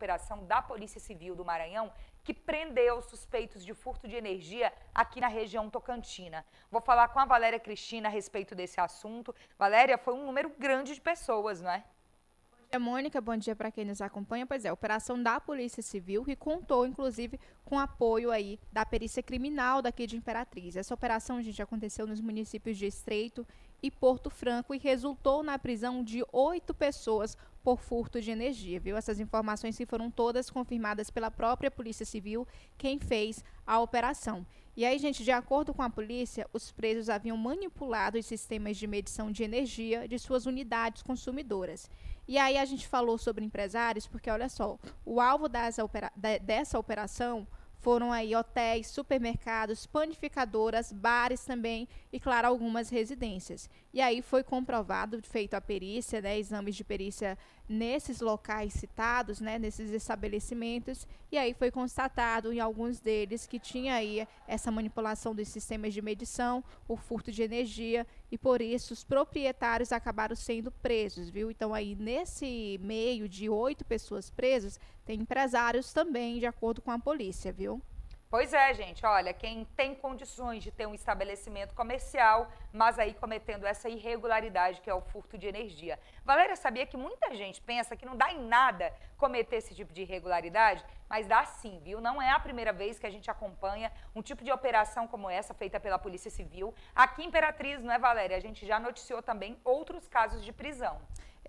operação da Polícia Civil do Maranhão que prendeu suspeitos de furto de energia aqui na região tocantina. Vou falar com a Valéria Cristina a respeito desse assunto. Valéria, foi um número grande de pessoas, não é? Dia, Mônica. Bom dia para quem nos acompanha. Pois é, operação da Polícia Civil que contou, inclusive, com apoio aí da perícia criminal daqui de Imperatriz. Essa operação, gente, aconteceu nos municípios de Estreito e Porto Franco e resultou na prisão de oito pessoas por furto de energia, viu? Essas informações foram todas confirmadas pela própria Polícia Civil, quem fez a operação. E aí, gente, de acordo com a polícia, os presos haviam manipulado os sistemas de medição de energia de suas unidades consumidoras. E aí a gente falou sobre empresários, porque olha só, o alvo opera dessa operação foram aí hotéis, supermercados, panificadoras, bares também e, claro, algumas residências. E aí foi comprovado, feito a perícia, né, exames de perícia nesses locais citados, né, nesses estabelecimentos, e aí foi constatado em alguns deles que tinha aí essa manipulação dos sistemas de medição, o furto de energia, e por isso os proprietários acabaram sendo presos, viu? Então aí nesse meio de oito pessoas presas, tem empresários também, de acordo com a polícia, viu? Pois é, gente. Olha, quem tem condições de ter um estabelecimento comercial, mas aí cometendo essa irregularidade que é o furto de energia. Valéria sabia que muita gente pensa que não dá em nada cometer esse tipo de irregularidade, mas dá sim, viu? Não é a primeira vez que a gente acompanha um tipo de operação como essa feita pela Polícia Civil. Aqui em Imperatriz, não é, Valéria? A gente já noticiou também outros casos de prisão.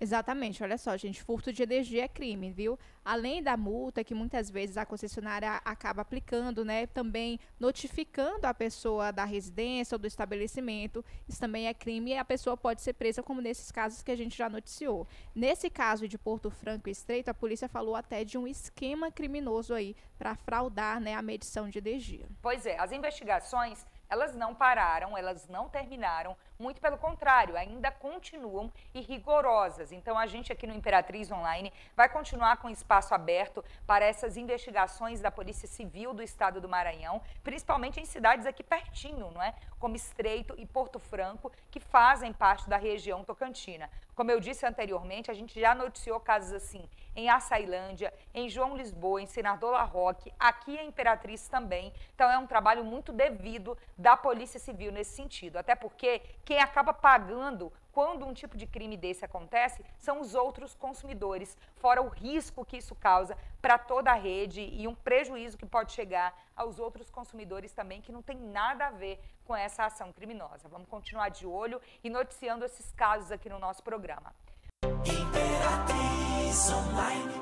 Exatamente, olha só, gente, furto de energia é crime, viu? Além da multa que muitas vezes a concessionária acaba aplicando, né, também notificando a pessoa da residência ou do estabelecimento, isso também é crime e a pessoa pode ser presa, como nesses casos que a gente já noticiou. Nesse caso de Porto Franco e Estreito, a polícia falou até de um esquema criminoso aí para fraudar, né, a medição de energia. Pois é, as investigações elas não pararam, elas não terminaram, muito pelo contrário, ainda continuam e rigorosas. Então a gente aqui no Imperatriz Online vai continuar com espaço aberto para essas investigações da Polícia Civil do Estado do Maranhão, principalmente em cidades aqui pertinho, não é? Como Estreito e Porto Franco, que fazem parte da região tocantina. Como eu disse anteriormente, a gente já noticiou casos assim em Açailândia, em João Lisboa, em Senador La Roque, aqui em Imperatriz também. Então é um trabalho muito devido da Polícia Civil nesse sentido. Até porque quem acaba pagando quando um tipo de crime desse acontece são os outros consumidores, fora o risco que isso causa para toda a rede e um prejuízo que pode chegar aos outros consumidores também, que não tem nada a ver com essa ação criminosa. Vamos continuar de olho e noticiando esses casos aqui no nosso programa. Imperatriz Online.